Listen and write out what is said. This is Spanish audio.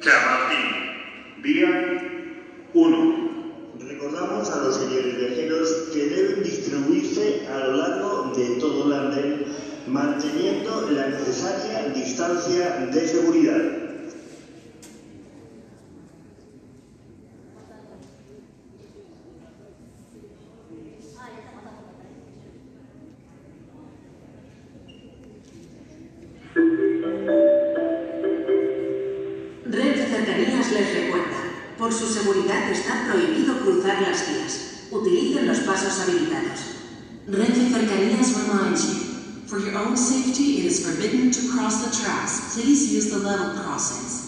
Chamartín, vía 1. Recordamos a los señores viajeros que deben distribuirse a lo largo de todo el andén, manteniendo la necesaria distancia de seguridad. Por su seguridad está prohibido cruzar las vías. Utilicen los pasos habilitados. Renfe Cercanías reminds you, for your own safety it is forbidden to cross the tracks. Please use the level crossings.